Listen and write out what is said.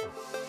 you